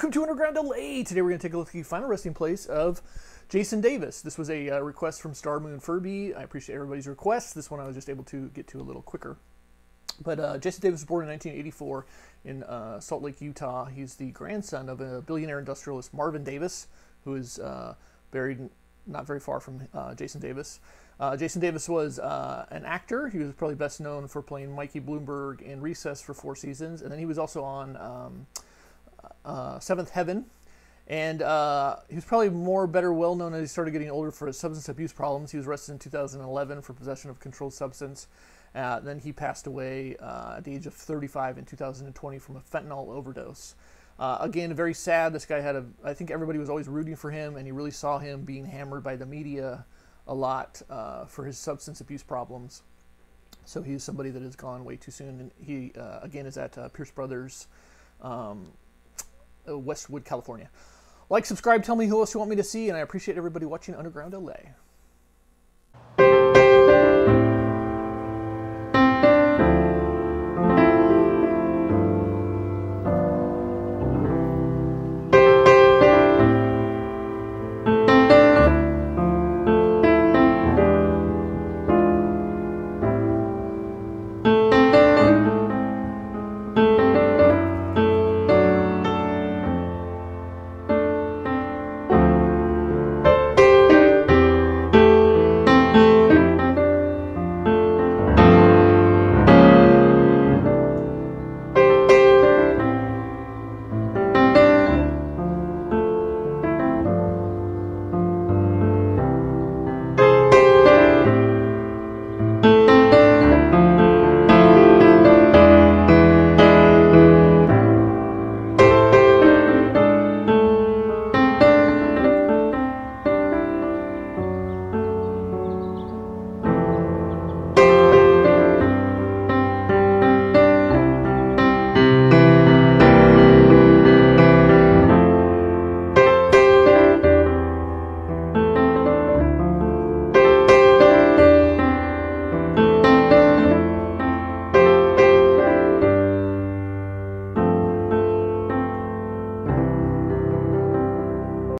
welcome to Underground LA. Today we're going to take a look at the final resting place of Jason Davis. This was a uh, request from Star Moon Furby. I appreciate everybody's requests. This one I was just able to get to a little quicker. But uh, Jason Davis was born in 1984 in uh, Salt Lake, Utah. He's the grandson of a billionaire industrialist, Marvin Davis, who is uh, buried not very far from uh, Jason Davis. Uh, Jason Davis was an actor. He was probably best known for playing Mikey Blumberg in Recess for four seasons, and then he was also on um, uh, Seventh Heaven. And uh, he was probably more better well known as he started getting older for his substance abuse problems. He was arrested in 2011 for possession of controlled substance. Uh, then he passed away uh, at the age of 35 in 2020 from a fentanyl overdose. Uh, again, very sad. This guy had a. I think everybody was always rooting for him, and you really saw him being hammered by the media a lot for his substance abuse problems. So he's somebody that has gone way too soon. And he again is at Pierce Brothers. Um, Uh, Westwood, California. Like, subscribe, tell me who else you want me to see, and I appreciate everybody watching Underground LA.